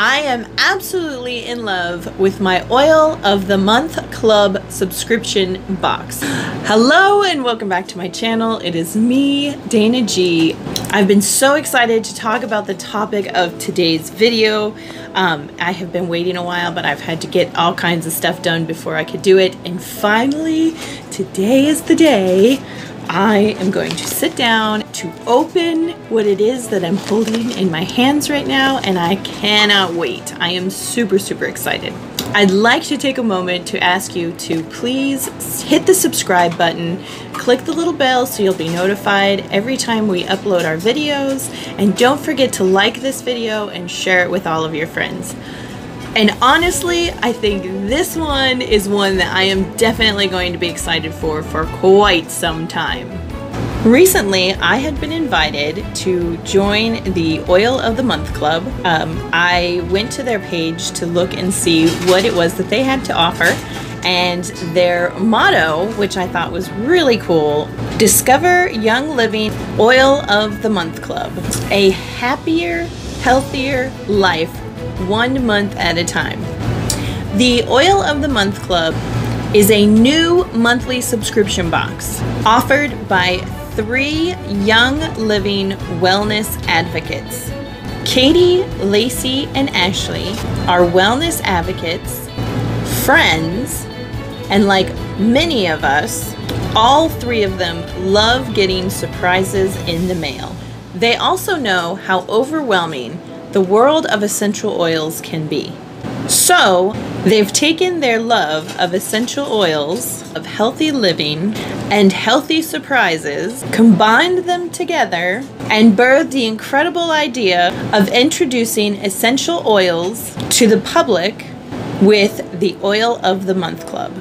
I am absolutely in love with my Oil of the Month Club subscription box. Hello and welcome back to my channel. It is me, Dana G. I've been so excited to talk about the topic of today's video. Um, I have been waiting a while, but I've had to get all kinds of stuff done before I could do it. And finally, today is the day I am going to sit down to open what it is that I'm holding in my hands right now, and I cannot wait. I am super, super excited. I'd like to take a moment to ask you to please hit the subscribe button, click the little bell so you'll be notified every time we upload our videos, and don't forget to like this video and share it with all of your friends. And honestly, I think this one is one that I am definitely going to be excited for for quite some time. Recently, I had been invited to join the Oil of the Month Club. Um, I went to their page to look and see what it was that they had to offer, and their motto, which I thought was really cool Discover Young Living Oil of the Month Club. A happier, healthier life one month at a time. The Oil of the Month Club is a new monthly subscription box offered by three young living wellness advocates. Kaetie, Lacy, and Ashley are wellness advocates, friends, and like many of us, all three of them love getting surprises in the mail. They also know how overwhelming the world of essential oils can be. So, they've taken their love of essential oils, of healthy living, and healthy surprises, combined them together, and birthed the incredible idea of introducing essential oils to the public with the Oil of the Month Club.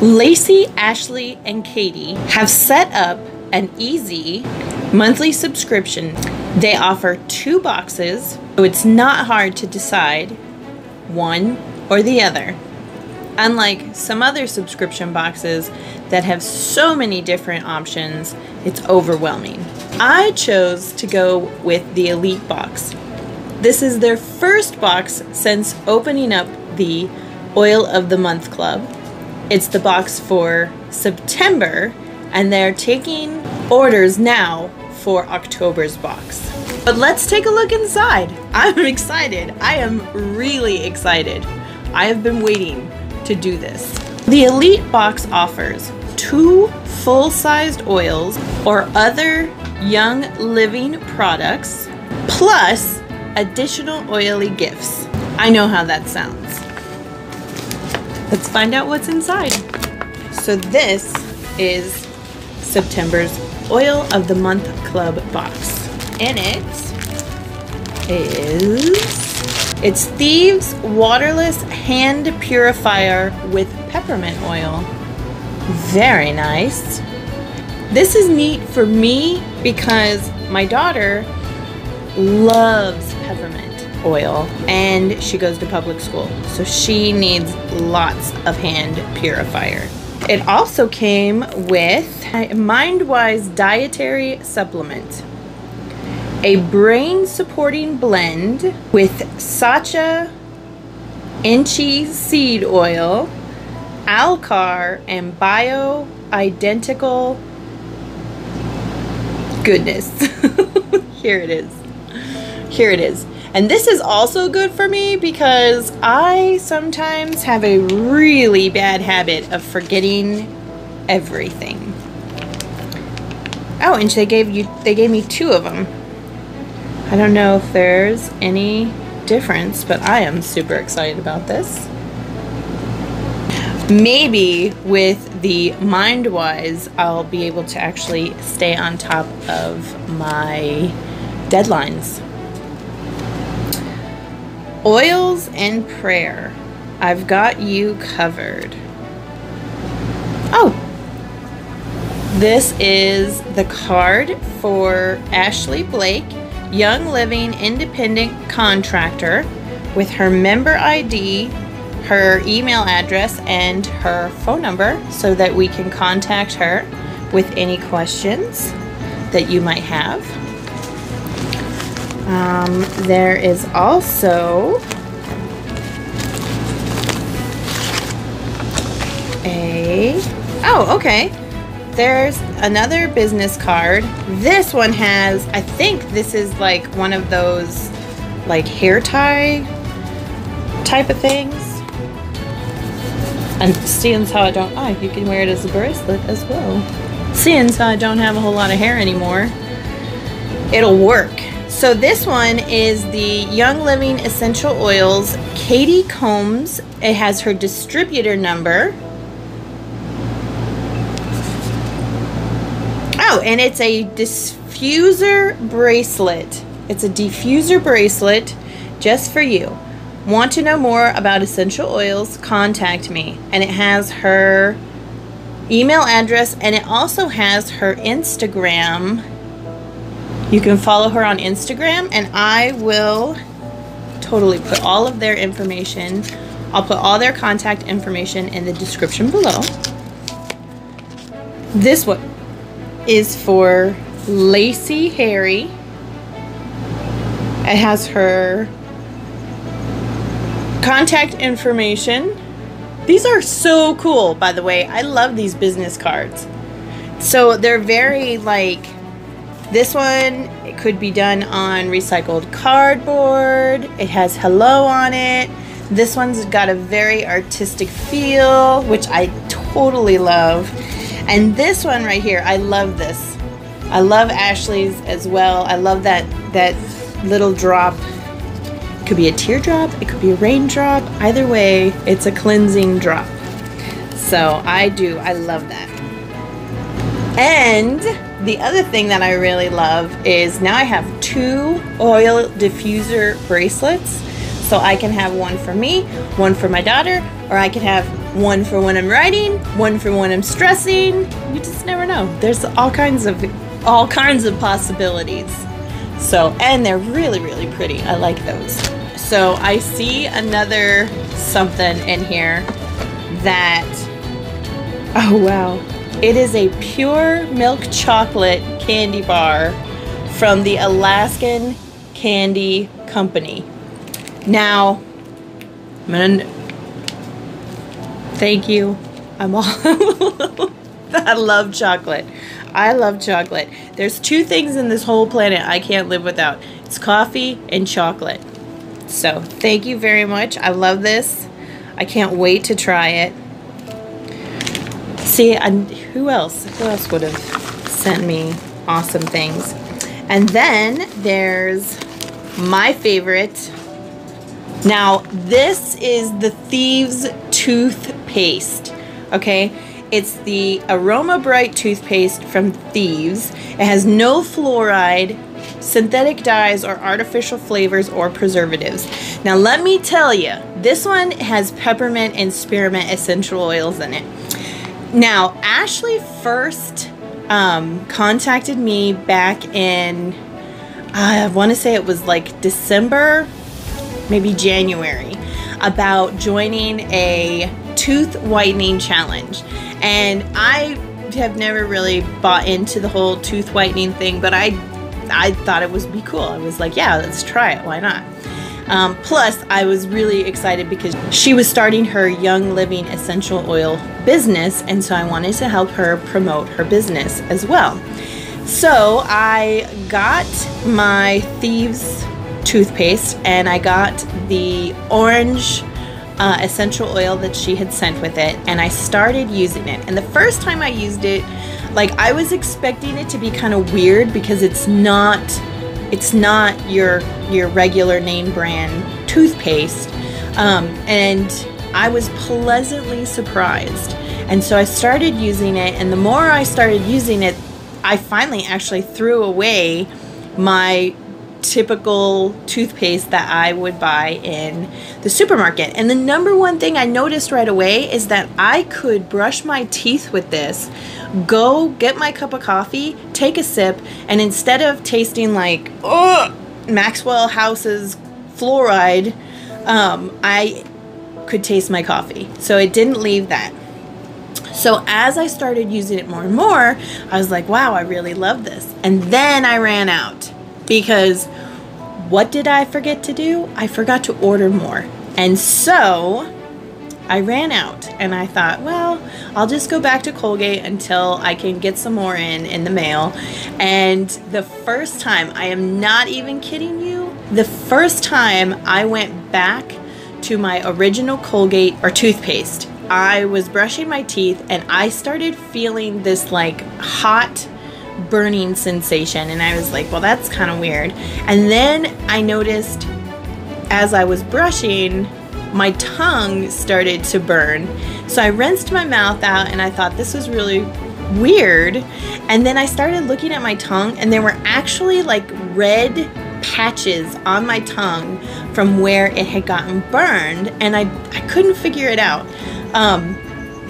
Lacy, Ashley, and Kaetie have set up an easy monthly subscription. They offer two boxes, so it's not hard to decide one or the other. Unlike some other subscription boxes that have so many different options, it's overwhelming. I chose to go with the Elite box. This is their first box since opening up the Oil of the Month Club. It's the box for September, and they're taking orders now for October's box. But let's take a look inside. I'm excited. I am really excited. I have been waiting to do this. The Elite box offers two full-sized oils or other young living products plus additional oily gifts. I know how that sounds. Let's find out what's inside. So this is September's Oil of the Month Club box. In it is it's Thieves Waterless Hand Purifier with Peppermint Oil. Very nice. This is neat for me because my daughter loves peppermint oil and she goes to public school. So she needs lots of hand purifier. It also came with a MindWise dietary supplement, a brain supporting blend with Sacha Inchi seed oil, Alcar, and bio identical goodness. Here it is. Here it is. And this is also good for me because I sometimes have a really bad habit of forgetting everything. Oh, and they gave you they gave me two of them. I don't know if there's any difference, but I am super excited about this. Maybe with the MindWise, I'll be able to actually stay on top of my deadlines Oils and prayer. I've got you covered. Oh, this is the card for Ashley Blake, Young Living Independent Contractor, with her member ID, her email address, and her phone number so that we can contact her with any questions that you might have. Um, there is also a, oh, okay. There's another business card. This one has, I think this is like one of those like hair tie type of things. And seeing how I don't, oh, you can wear it as a bracelet as well. Seeing how I don't have a whole lot of hair anymore, it'll work. So this one is the Young Living Essential Oils Kaetie Combs. It has her distributor number. Oh, and it's a diffuser bracelet. It's a diffuser bracelet just for you. Want to know more about essential oils? Contact me. And it has her email address and it also has her Instagram. You can follow her on Instagram and I will totally put all of their information. I'll put all their contact information in the description below. This one is for Lacy Harry. It has her contact information. These are so cool, by the way. I love these business cards. So they're very like this one it could be done on recycled cardboard. It has hello on it. This one's got a very artistic feel, which I totally love. And this one right here, I love this. I love Ashley's as well. I love that that little drop. It could be a teardrop, it could be a raindrop. Either way, it's a cleansing drop. So I do, I love that. And the other thing that I really love is now I have two oil diffuser bracelets. So I can have one for me, one for my daughter, or I can have one for when I'm writing, one for when I'm stressing. You just never know. There's all kinds of all kinds of possibilities. So, and they're really, really pretty. I like those. So I see another something in here that, oh wow. It is a pure milk chocolate candy bar from the Alaskan Candy Company. Now, I'm gonna, thank you. I'm all, I love chocolate. I love chocolate. There's two things in this whole planet I can't live without. It's coffee and chocolate. So thank you very much. I love this. I can't wait to try it. See, and who else? Who else would have sent me awesome things? And then there's my favorite. Now, this is the Thieves Toothpaste. Okay, it's the Aroma Bright toothpaste from Thieves. It has no fluoride, synthetic dyes, or artificial flavors or preservatives. Now, let me tell you, this one has peppermint and spearmint essential oils in it. Now, Ashley first um, contacted me back in, I want to say it was like December, maybe January, about joining a tooth whitening challenge. And I have never really bought into the whole tooth whitening thing, but I I thought it would be cool. I was like, yeah, let's try it. Why not? Um, plus, I was really excited because she was starting her Young Living essential oil business, and so I wanted to help her promote her business as well. So I got my Thieves toothpaste and I got the orange uh, essential oil that she had sent with it and I started using it. And the first time I used it, like I was expecting it to be kind of weird because it's not it's not your your regular name brand toothpaste. Um, and I was pleasantly surprised. And so I started using it and the more I started using it, I finally actually threw away my typical toothpaste that I would buy in the supermarket. And the number one thing I noticed right away is that I could brush my teeth with this, go get my cup of coffee, take a sip, and instead of tasting like, Maxwell House's fluoride, um, I could taste my coffee. So it didn't leave that. So as I started using it more and more, I was like, wow, I really love this. And then I ran out because what did I forget to do? I forgot to order more. And so I ran out and I thought, well, I'll just go back to Colgate until I can get some more in in the mail. And the first time, I am not even kidding you, the first time I went back to my original Colgate or toothpaste, I was brushing my teeth and I started feeling this like hot burning sensation and I was like, well, that's kind of weird. And then I noticed as I was brushing my tongue started to burn. So I rinsed my mouth out and I thought this was really weird. And then I started looking at my tongue and there were actually like red patches on my tongue from where it had gotten burned and I, I couldn't figure it out. Um,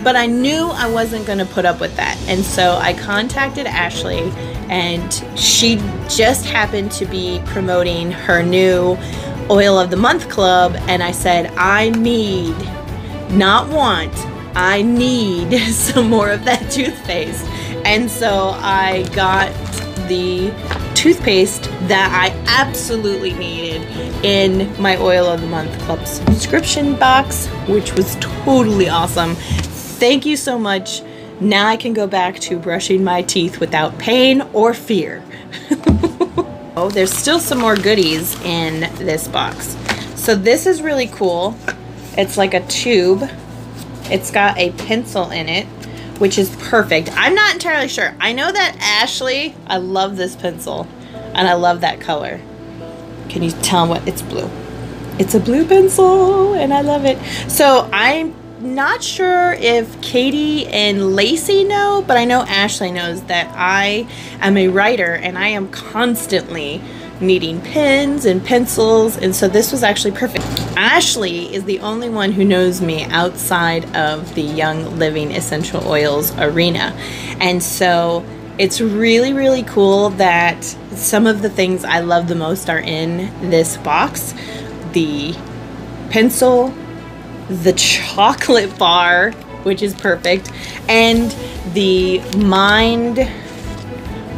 but I knew I wasn't going to put up with that. And so I contacted Ashley and she just happened to be promoting her new oil of the month club. And I said I need not want I need some more of that toothpaste. And so I got the toothpaste that I absolutely needed in my oil of the month club subscription box which was totally awesome thank you so much now I can go back to brushing my teeth without pain or fear Oh, there's still some more goodies in this box. So this is really cool. It's like a tube. It's got a pencil in it, which is perfect. I'm not entirely sure. I know that Ashley, I love this pencil and I love that color. Can you tell what it's blue? It's a blue pencil and I love it. So I'm not sure if Kaetie and Lacy know, but I know Ashley knows that I am a writer and I am constantly needing pens and pencils, and so this was actually perfect. Ashley is the only one who knows me outside of the Young Living Essential Oils arena, and so it's really, really cool that some of the things I love the most are in this box. The pencil, the chocolate bar, which is perfect, and the mind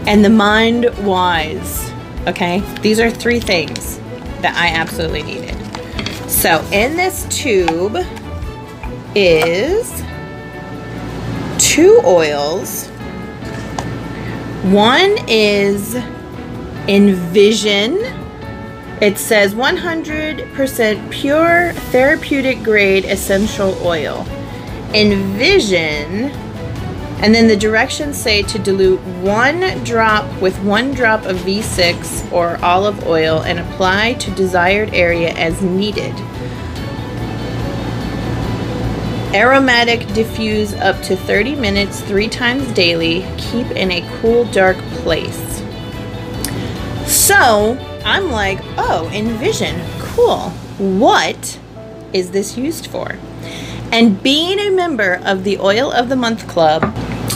and the mind wise. Okay, these are three things that I absolutely needed. So in this tube is two oils. One is Envision it says 100% pure therapeutic grade essential oil. Envision, and then the directions say to dilute one drop with one drop of V6 or olive oil and apply to desired area as needed. Aromatic diffuse up to 30 minutes three times daily. Keep in a cool, dark place. So, I'm like, oh, Envision, cool. What is this used for? And being a member of the Oil of the Month Club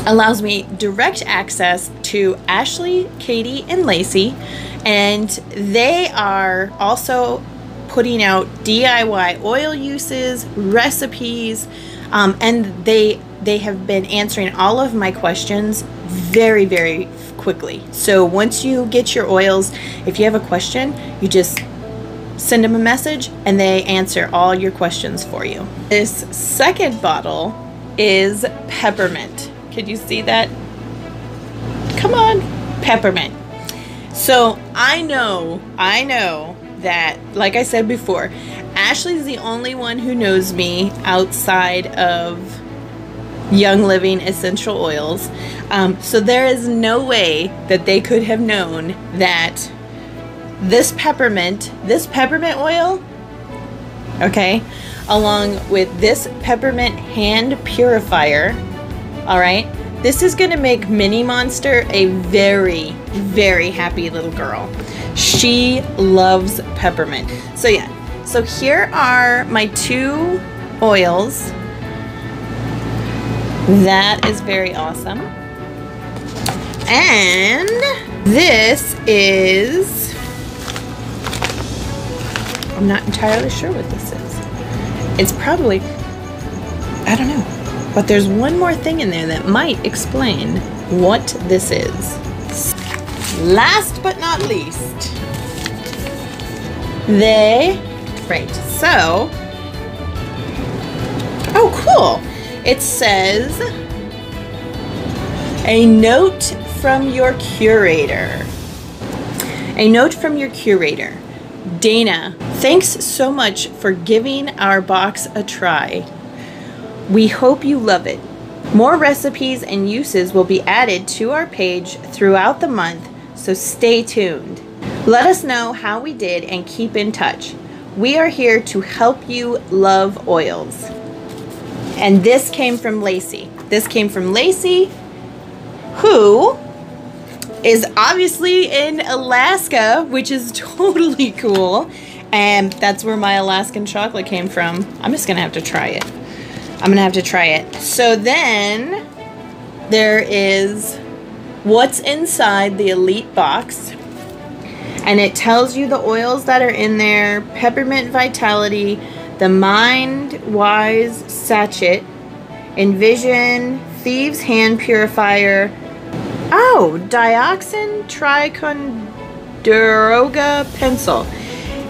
allows me direct access to Ashley, Kaetie, and Lacy, and they are also putting out DIY oil uses, recipes, um, and they they have been answering all of my questions very, very quickly. So once you get your oils, if you have a question, you just send them a message and they answer all your questions for you. This second bottle is peppermint. Could you see that? Come on, peppermint. So I know, I know that, like I said before, Ashley's the only one who knows me outside of Young Living essential oils. Um, so there is no way that they could have known that this peppermint, this peppermint oil, okay, along with this peppermint hand purifier, all right, this is going to make Mini Monster a very, very happy little girl. She loves peppermint. So yeah, so here are my two oils that is very awesome. And this is, I'm not entirely sure what this is. It's probably, I don't know. But there's one more thing in there that might explain what this is. Last but not least, They, right, so, oh cool. It says, a note from your curator. A note from your curator. Dana, thanks so much for giving our box a try. We hope you love it. More recipes and uses will be added to our page throughout the month, so stay tuned. Let us know how we did and keep in touch. We are here to help you love oils. And this came from Lacy. This came from Lacy, who is obviously in Alaska, which is totally cool. And that's where my Alaskan chocolate came from. I'm just gonna have to try it. I'm gonna have to try it. So then there is what's inside the Elite box. And it tells you the oils that are in there Peppermint Vitality, the Mind Wise Sachet, Envision, Thieves Hand Purifier. Oh, Dioxin Ticonderoga Pencil.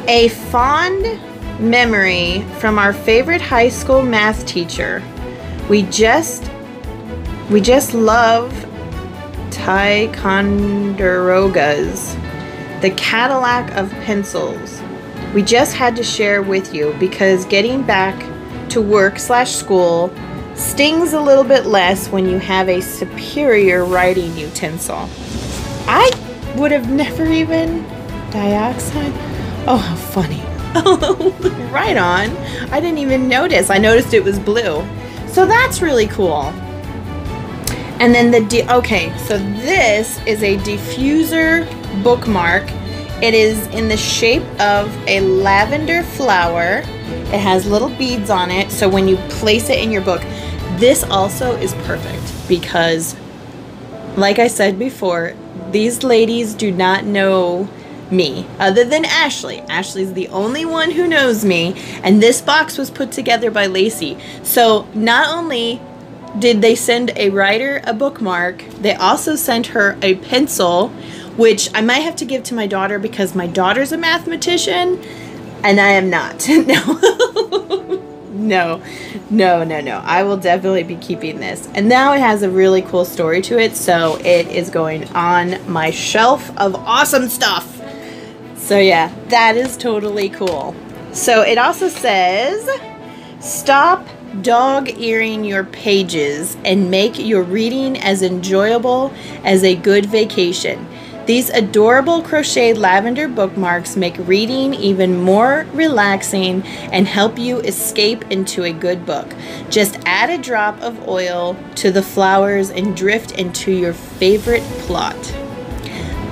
A fond memory from our favorite high school math teacher. We just we just love Ticonderogas, the Cadillac of pencils. We just had to share with you because getting back to work slash school stings a little bit less when you have a superior writing utensil. I would have never even dioxide. Oh, how funny. right on. I didn't even notice. I noticed it was blue. So that's really cool. And then the, okay, so this is a diffuser bookmark. It is in the shape of a lavender flower. It has little beads on it. So when you place it in your book, this also is perfect because like I said before, these ladies do not know me other than Ashley. Ashley's the only one who knows me and this box was put together by Lacy. So not only did they send a writer a bookmark, they also sent her a pencil which I might have to give to my daughter because my daughter's a mathematician and I am not. no. no. No, no, no. I will definitely be keeping this. And now it has a really cool story to it, so it is going on my shelf of awesome stuff. So yeah, that is totally cool. So it also says, stop dog earing your pages and make your reading as enjoyable as a good vacation. These adorable crocheted lavender bookmarks make reading even more relaxing and help you escape into a good book. Just add a drop of oil to the flowers and drift into your favorite plot.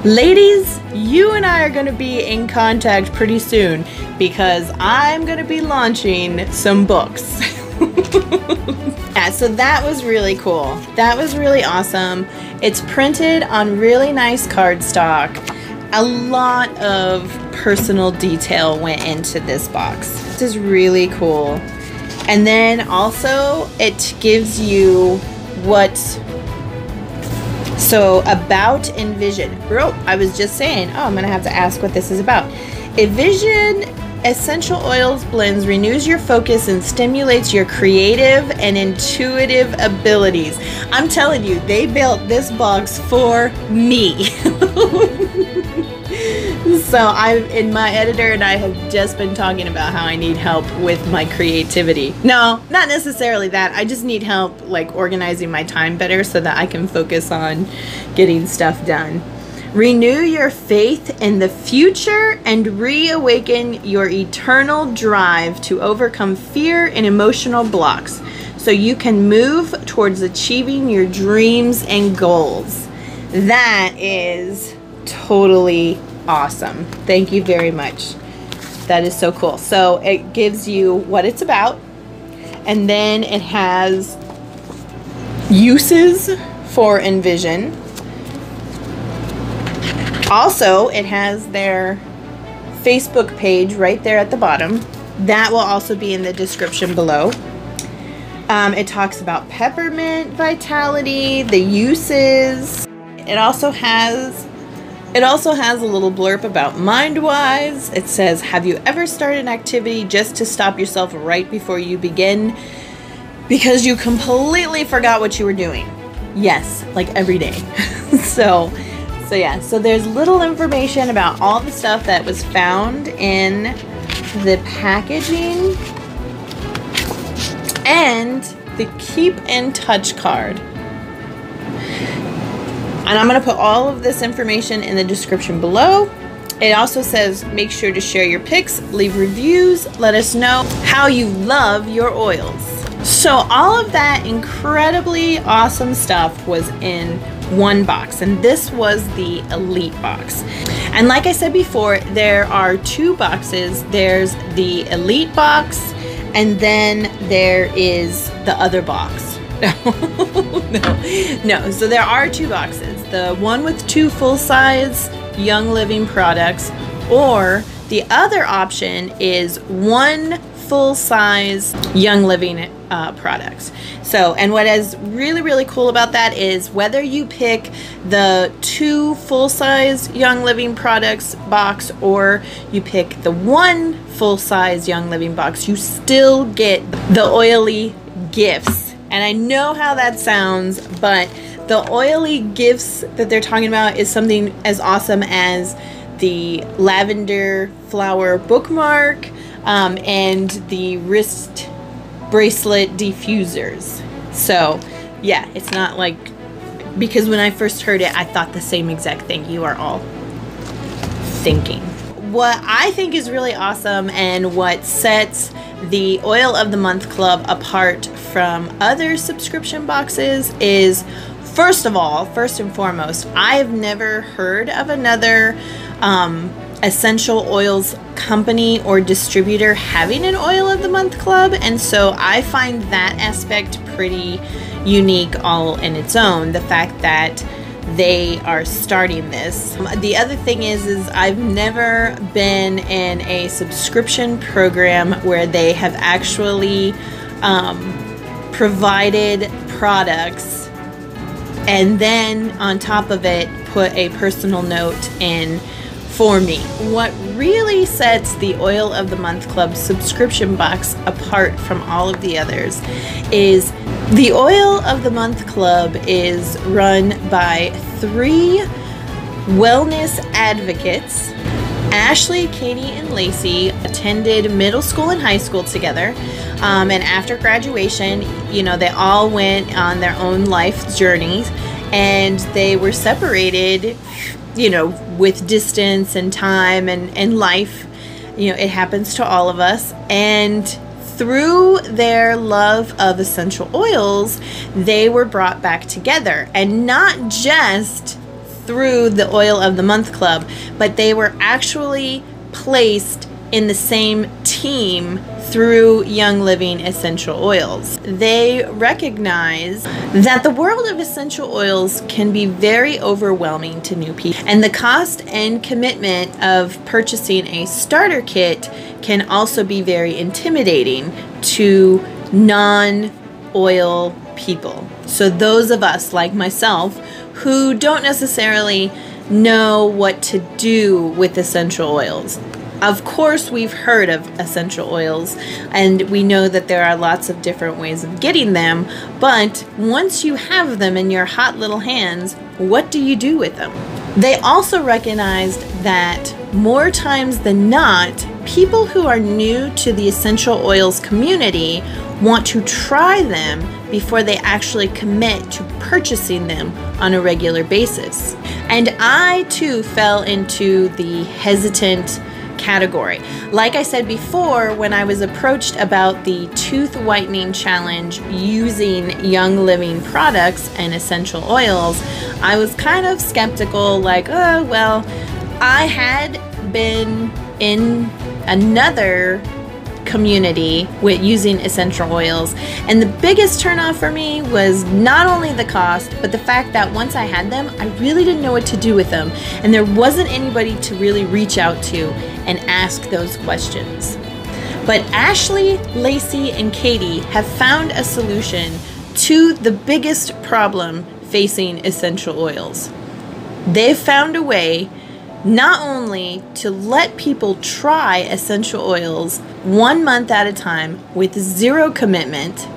Ladies, you and I are going to be in contact pretty soon because I'm going to be launching some books. yeah, so that was really cool. That was really awesome. It's printed on really nice cardstock. A lot of personal detail went into this box. This is really cool. And then also it gives you what so about Envision. Bro, I was just saying, oh, I'm to have to ask what this is about. Envision Essential Oils Blends renews your focus and stimulates your creative and intuitive abilities. I'm telling you, they built this box for me. so I'm in my editor and I have just been talking about how I need help with my creativity. No, not necessarily that. I just need help like organizing my time better so that I can focus on getting stuff done. Renew your faith in the future and reawaken your eternal drive to overcome fear and emotional blocks so you can move towards achieving your dreams and goals. That is totally awesome. Thank you very much. That is so cool. So it gives you what it's about, and then it has uses for Envision also, it has their Facebook page right there at the bottom. That will also be in the description below. Um, it talks about peppermint vitality, the uses. It also has It also has a little blurb about MindWise. It says, Have you ever started an activity just to stop yourself right before you begin because you completely forgot what you were doing? Yes, like every day. so, so yeah, so there's little information about all the stuff that was found in the packaging and the keep in touch card. And I'm going to put all of this information in the description below. It also says make sure to share your pics, leave reviews, let us know how you love your oils. So all of that incredibly awesome stuff was in one box and this was the elite box. And like I said before there are two boxes. There's the elite box and then there is the other box. No no. So there are two boxes. The one with two full-size Young Living products, or the other option is one full-size Young Living uh, products. So, and what is really, really cool about that is whether you pick the two full-size Young Living products box or you pick the one full-size Young Living box, you still get the oily gifts. And I know how that sounds, but the oily gifts that they're talking about is something as awesome as the lavender flower bookmark um, and the wrist bracelet diffusers. So, yeah, it's not like because when I first heard it, I thought the same exact thing you are all thinking. What I think is really awesome and what sets the Oil of the Month Club apart from other subscription boxes is first of all, first and foremost, I've never heard of another um, essential oils company or distributor having an oil of the month club and so i find that aspect pretty unique all in its own the fact that they are starting this. The other thing is is i've never been in a subscription program where they have actually um, provided products and then on top of it put a personal note in for me. What really sets the Oil of the Month Club subscription box apart from all of the others is the Oil of the Month Club is run by three wellness advocates. Ashley, Kaetie, and Lacy attended middle school and high school together. Um, and after graduation, you know, they all went on their own life journeys and they were separated, you know, with distance and time and, and life. You know, it happens to all of us. And through their love of essential oils, they were brought back together. And not just through the Oil of the Month Club, but they were actually placed in the same team through Young Living essential oils. They recognize that the world of essential oils can be very overwhelming to new people, and the cost and commitment of purchasing a starter kit can also be very intimidating to non oil people. So, those of us like myself who don't necessarily know what to do with essential oils of course, we've heard of essential oils and we know that there are lots of different ways of getting them, but once you have them in your hot little hands, what do you do with them? They also recognized that more times than not, people who are new to the essential oils community want to try them before they actually commit to purchasing them on a regular basis. And I too fell into the hesitant category. Like I said before, when I was approached about the tooth whitening challenge using Young Living products and essential oils, I was kind of skeptical, like, oh, well, I had been in another community with using essential oils. And the biggest turnoff for me was not only the cost, but the fact that once I had them, I really didn't know what to do with them. And there wasn't anybody to really reach out to and ask those questions. But Ashley, Lacy, and Kaetie have found a solution to the biggest problem facing essential oils. They've found a way not only to let people try essential oils one month at a time with zero commitment,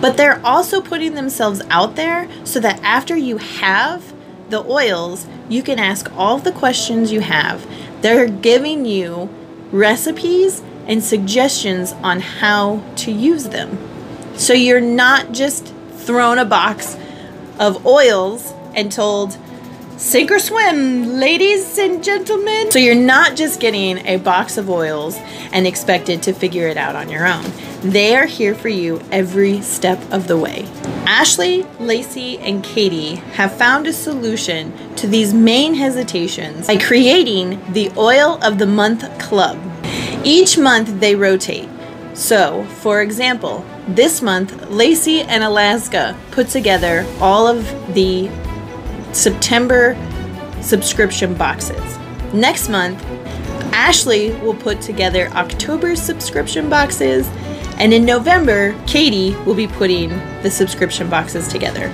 but they're also putting themselves out there so that after you have the oils, you can ask all the questions you have. They're giving you recipes and suggestions on how to use them. So you're not just thrown a box of oils and told, sink or swim, ladies and gentlemen. So you're not just getting a box of oils and expected to figure it out on your own. They are here for you every step of the way. Ashley, Lacy, and Kaetie have found a solution to these main hesitations by creating the Oil of the Month Club. Each month they rotate. So, for example, this month, Lacy and Alaska put together all of the September subscription boxes. Next month, Ashley will put together October's subscription boxes, and in November, Kaetie will be putting the subscription boxes together.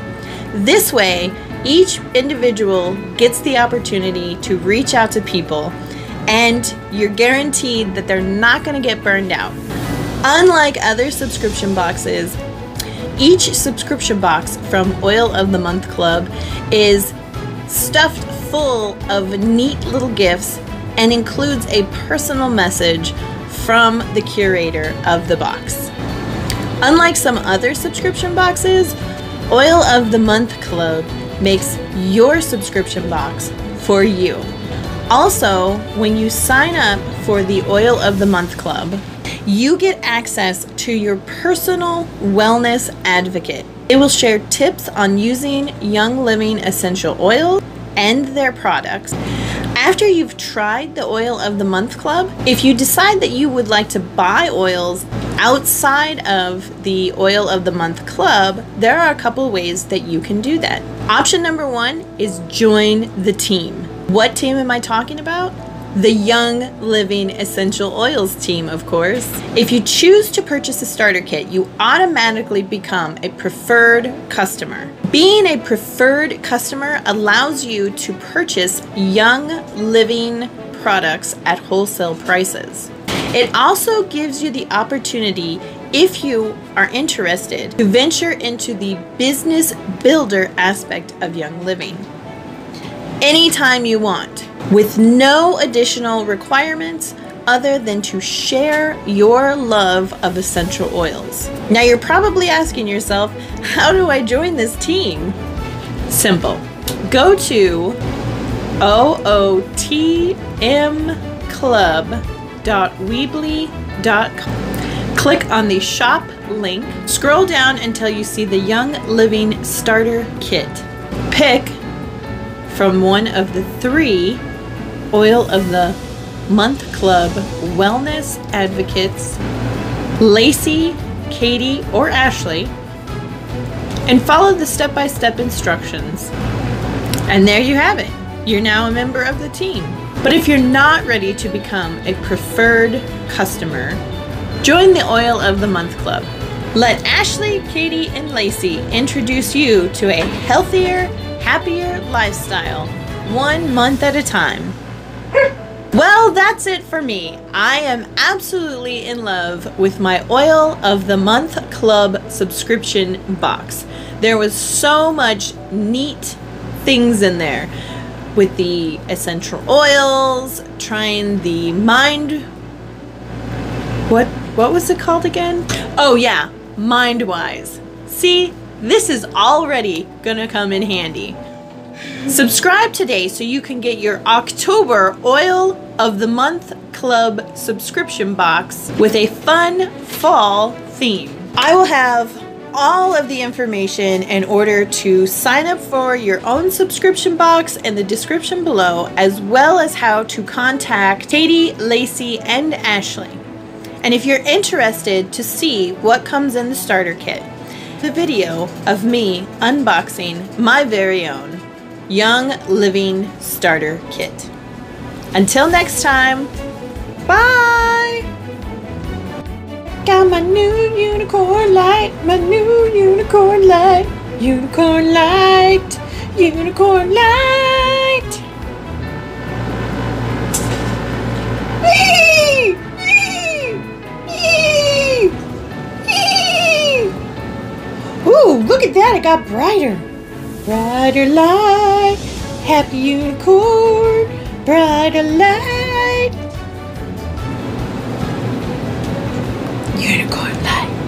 This way, each individual gets the opportunity to reach out to people, and you're guaranteed that they're not going to get burned out. Unlike other subscription boxes, each subscription box from Oil of the Month Club is stuffed full of neat little gifts and includes a personal message from the curator of the box. Unlike some other subscription boxes, Oil of the Month Club makes your subscription box for you. Also, when you sign up for the Oil of the Month Club, you get access to your personal wellness advocate. It will share tips on using Young Living essential oils and their products. After you've tried the Oil of the Month Club, if you decide that you would like to buy oils outside of the Oil of the Month Club, there are a couple ways that you can do that. Option number one is join the team. What team am I talking about? The Young Living Essential Oils team, of course. If you choose to purchase a starter kit, you automatically become a preferred customer. Being a preferred customer allows you to purchase Young Living products at wholesale prices. It also gives you the opportunity, if you are interested, to venture into the business builder aspect of Young Living anytime you want with no additional requirements other than to share your love of essential oils. Now, you're probably asking yourself, how do I join this team? Simple. Go to ootmclub.weebly.com. Click on the shop link, scroll down until you see the Young Living Starter Kit. Pick from one of the three Oil of the Month Club wellness advocates, Lacy, Kaetie, or Ashley, and follow the step by step instructions. And there you have it. You're now a member of the team. But if you're not ready to become a preferred customer, join the Oil of the Month Club. Let Ashley, Kaetie, and Lacy introduce you to a healthier, happier lifestyle, one month at a time. Well, that's it for me. I am absolutely in love with my Oil of the Month Club subscription box. There was so much neat things in there with the essential oils, trying the mind what what was it called again? Oh yeah, Mindwise. See, this is already gonna come in handy. Subscribe today so you can get your October Oil of the Month Club subscription box with a fun fall theme. I will have all of the information in order to sign up for your own subscription box in the description below, as well as how to contact Kaetie, Lacy, and Ashley. And if you're interested to see what comes in the starter kit, the video of me unboxing my very own Young Living Starter Kit. Until next time, bye! Got my new unicorn light, my new unicorn light, unicorn light, unicorn light! Whee! Whee! Whee! Whee! Ooh, look at that, it got brighter! Brighter light, happy unicorn, brighter light. Unicorn light.